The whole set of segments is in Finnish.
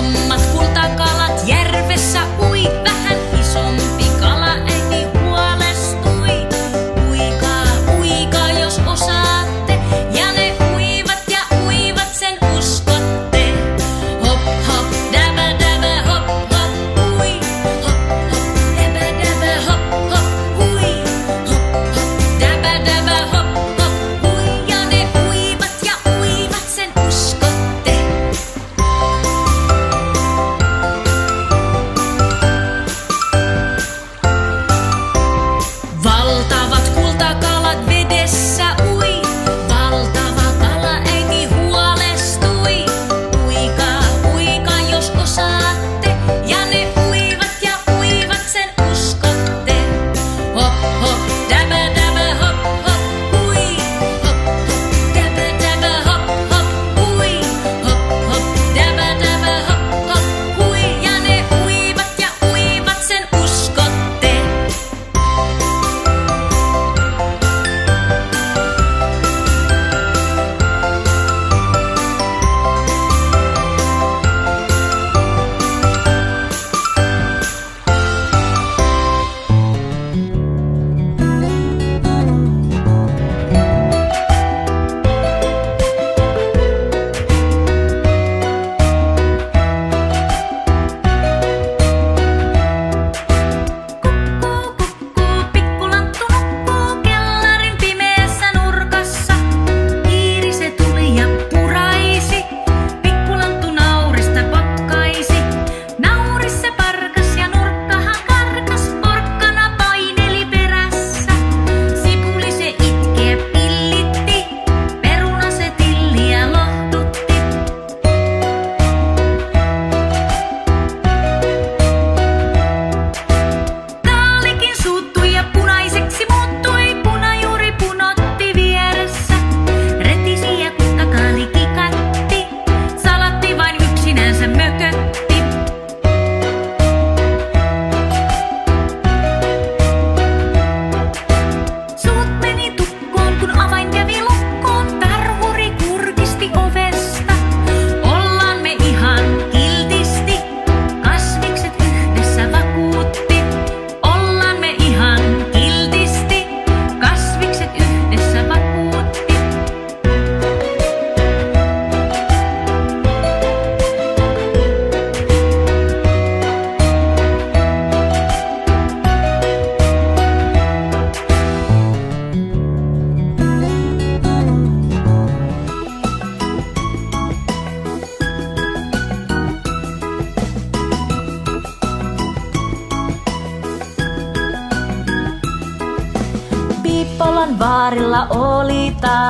come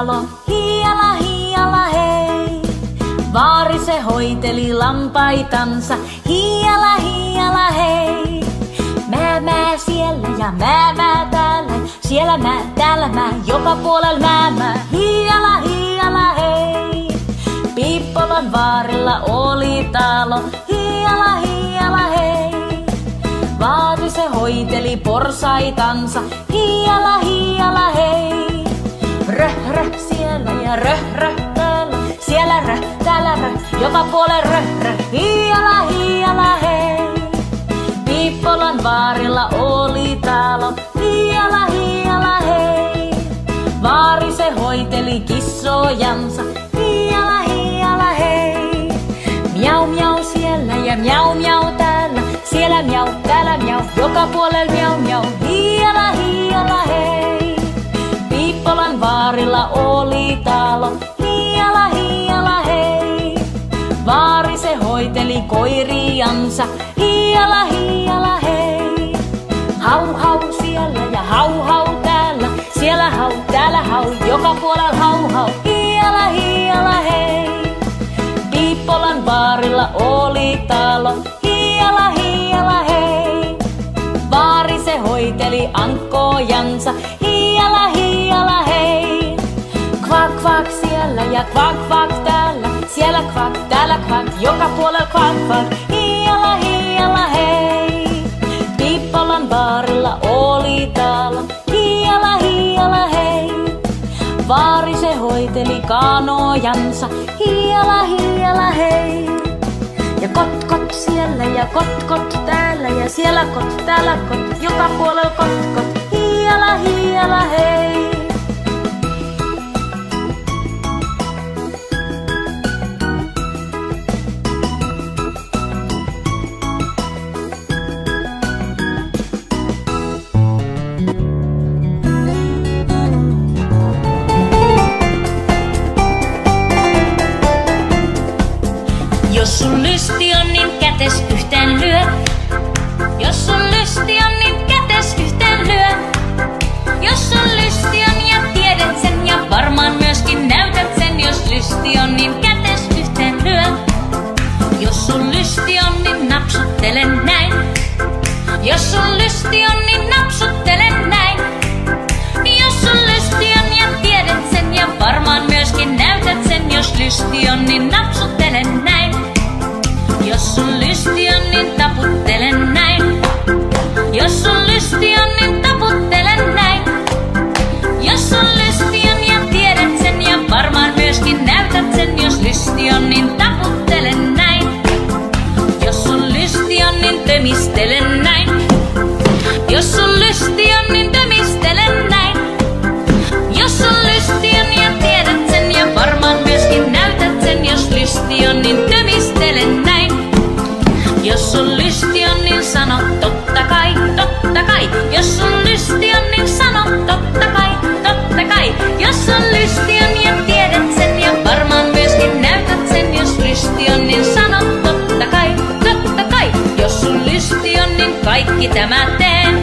Talo, hiala hiala hei. Vaari se hoiteli lampaitansa, hiala hiala hei. Mä mä siellä ja mä mä täällä, siellä mä, täällä mä, joka puolella mä mä, hiala hiala hei. Piippolan vaarilla oli talo, hiala hiala hei. Vaari se hoiteli porsaitansa, hiala hiala hei. Röh röh siellä ja röh röh täällä, siellä röh, täällä röh, joka puolella röh röh, hiala hiala hei. Piippolan vaarilla oli talo, hiala hiala hei. Vaari se hoiteli kissojansa, hiala hiala hei. Miau miau siellä ja miau miau täällä, siellä miau, täällä miau, joka puolella miau miau, hiala hiala hei. Vaarilla oli talo, hiala hiala hei. Vaari se hoiteli koiriansa, hiala hiala hei. Hau hau siellä ja hau hau täällä, siellä hau, täällä hau, joka puolella hau hau, hiala hiala hei. Piippolan vaarilla oli talo, hiala hiala hei. Vaari se hoiteli ankkojansa, hiala hei. Kvak kvak siellä ja kvak kvak täällä, siellä kvak, täällä kvak, joka puolella kvak kvak, hiala hiala hei. Piippolan vaarilla oli talo, hiala hiala hei. Vaari se hoiteli kanojansa, hiala hiala hei. Ja kot kot siellä ja kot kot täällä ja siellä kot täällä kot, joka puolella kot kot, hiala hiala hei. Kaikki tämä teen.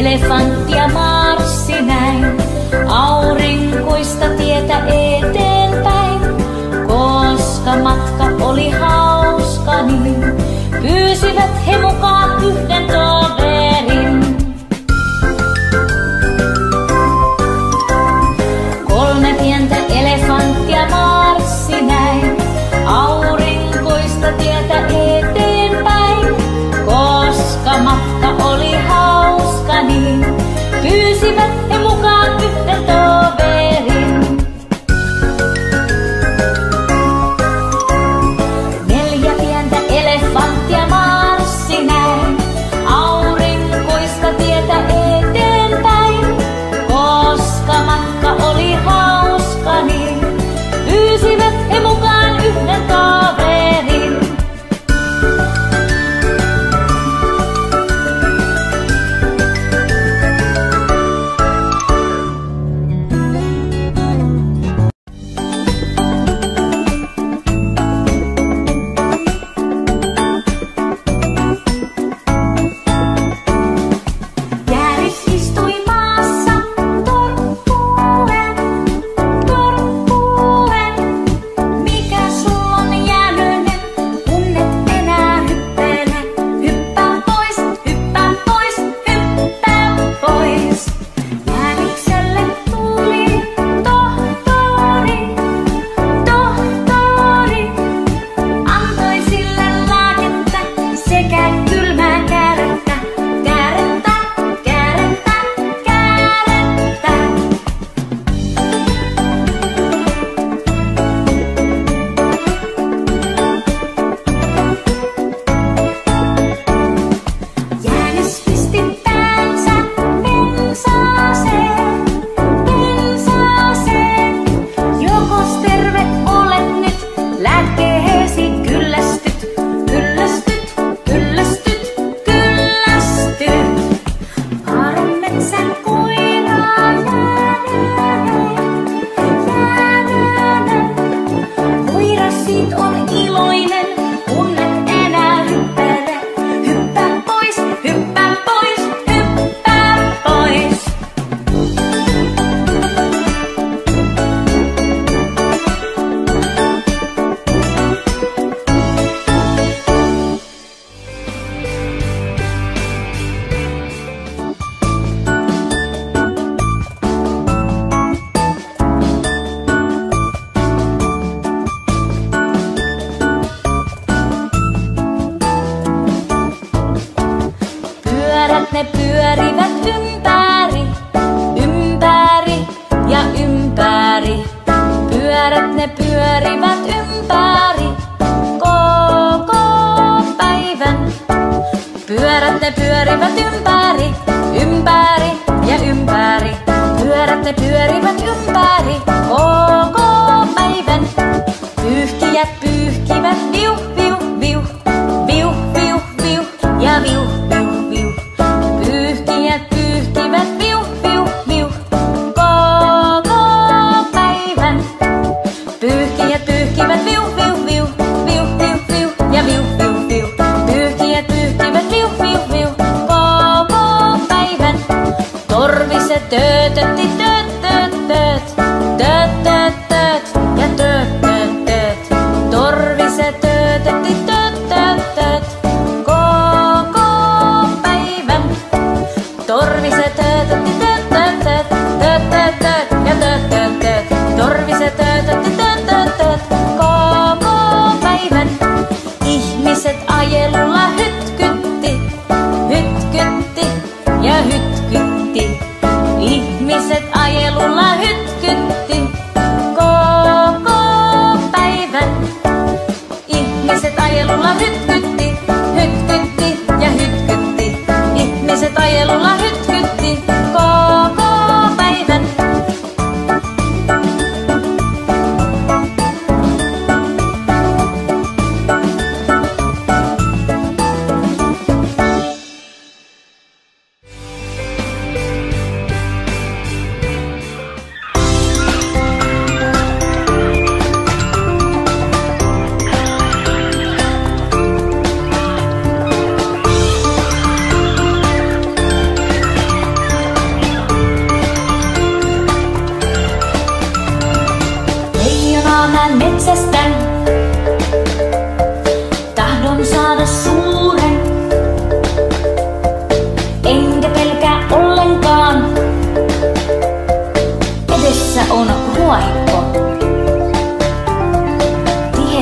elefanttia marssi näin. Aurinkoista tietä eteenpäin, koska matka oli hauska niin. Pyysivät he mukaan yhden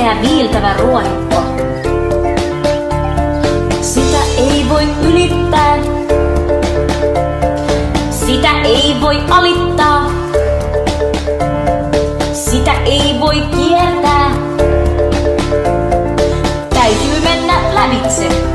Meneä viiltävä ruohikko. Sitä ei voi ylittää. Sitä ei voi alittaa. Sitä ei voi kiertää. Täytyy mennä lävitse.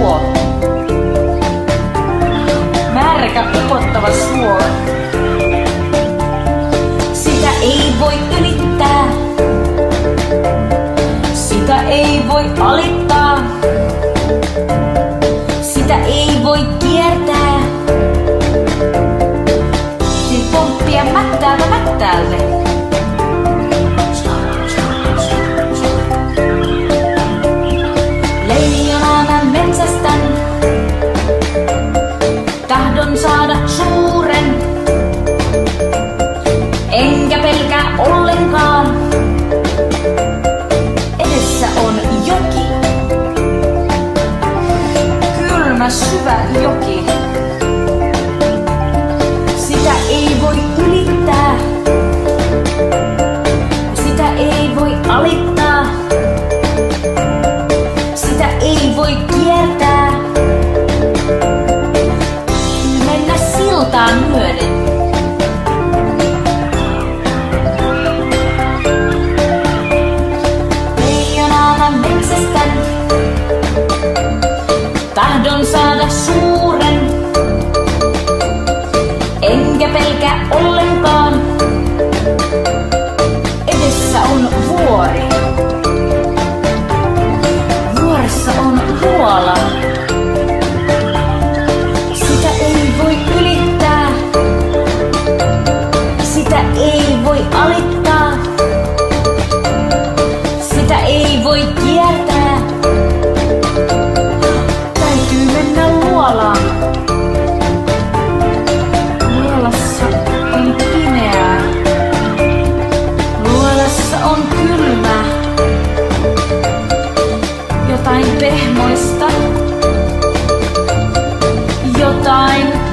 suo. Märkä upottava suo. Sitä ei voi ylittää. Sitä ei voi alittaa.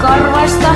karvaista.